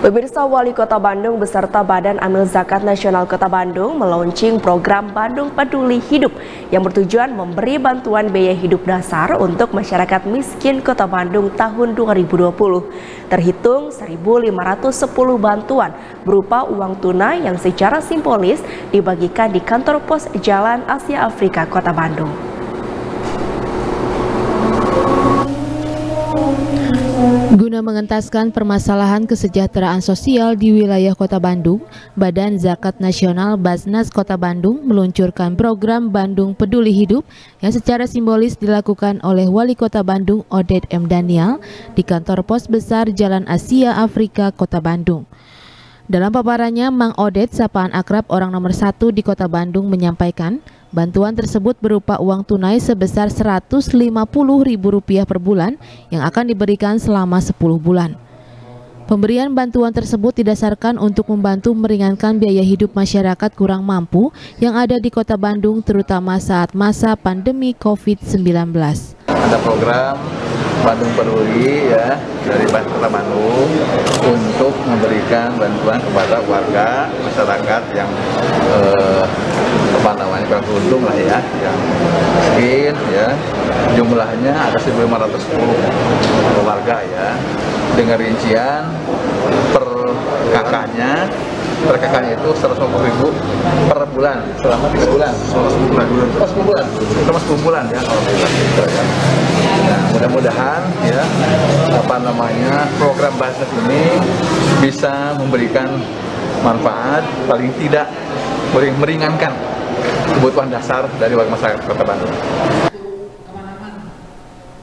Pemirsa Wali Kota Bandung beserta Badan Amil Zakat Nasional Kota Bandung meluncing program Bandung Peduli Hidup yang bertujuan memberi bantuan biaya hidup dasar untuk masyarakat miskin Kota Bandung tahun 2020. Terhitung 1.510 bantuan berupa uang tunai yang secara simbolis dibagikan di kantor pos Jalan Asia Afrika Kota Bandung. Guna mengentaskan permasalahan kesejahteraan sosial di wilayah Kota Bandung, Badan Zakat Nasional Basnas Kota Bandung meluncurkan program Bandung Peduli Hidup yang secara simbolis dilakukan oleh Wali Kota Bandung Odet M. Daniel di kantor pos besar Jalan Asia Afrika Kota Bandung. Dalam paparannya, Mang Odet, sapaan akrab orang nomor satu di kota Bandung menyampaikan, bantuan tersebut berupa uang tunai sebesar Rp150.000 per bulan yang akan diberikan selama 10 bulan. Pemberian bantuan tersebut didasarkan untuk membantu meringankan biaya hidup masyarakat kurang mampu yang ada di kota Bandung terutama saat masa pandemi COVID-19. Ada program Bandung Peduli ya dari Kota Bandung untuk memberikan bantuan kepada warga masyarakat yang eh, apa namanya kurang beruntung lah ya. Yang miskin ya. Jumlahnya ada 1510 warga ya. Dengan rincian per kakaknya per kakaknya itu 150 ribu per bulan selama 3 bulan. Selama 10 bulan. Oh 10 bulan. Selama 10 bulan ya kalau gitu ya. Nah, mudah-mudahan ya apa namanya program bahasa ini bisa memberikan manfaat paling tidak meringankan kebutuhan dasar dari warga masyarakat Kota Bandung.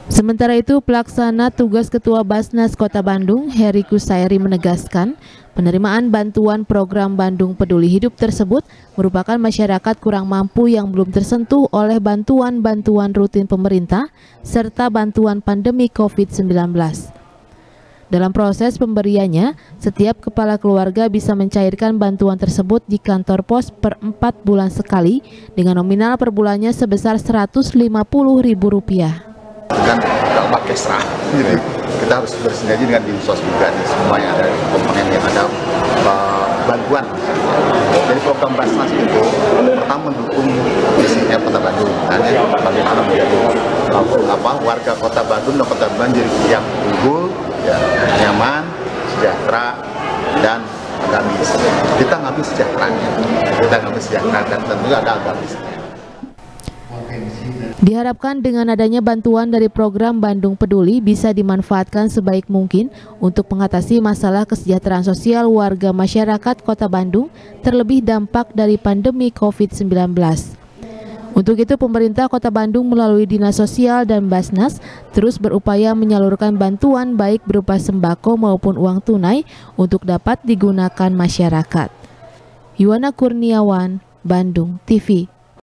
Sementara itu, pelaksana tugas Ketua Basnas Kota Bandung, Heri Kusairi menegaskan, penerimaan bantuan program Bandung Peduli Hidup tersebut merupakan masyarakat kurang mampu yang belum tersentuh oleh bantuan-bantuan rutin pemerintah serta bantuan pandemi COVID-19. Dalam proses pemberiannya, setiap kepala keluarga bisa mencairkan bantuan tersebut di kantor pos per 4 bulan sekali dengan nominal per bulannya sebesar Rp150.000 kan kalau pakai serah. Gitu. kita harus bersinergi dengan dinsos juga di semua yang ada komponen yang ada uh, bantuan. Jadi program Basnas itu pertama mendukung visinya Kota Bandung. Dan ya, bagaimana menjadi apa warga Kota Bandung dan Kota Bandung yang unggul ya, nyaman sejahtera dan agamis. Kita ngambil sejahteranya. Kita ngambil sejahtera dan tentu ada agamis. Diharapkan dengan adanya bantuan dari program Bandung Peduli bisa dimanfaatkan sebaik mungkin untuk mengatasi masalah kesejahteraan sosial warga masyarakat Kota Bandung terlebih dampak dari pandemi COVID-19. Untuk itu pemerintah Kota Bandung melalui Dinas Sosial dan Basnas terus berupaya menyalurkan bantuan baik berupa sembako maupun uang tunai untuk dapat digunakan masyarakat. Yuwana Kurniawan, Bandung TV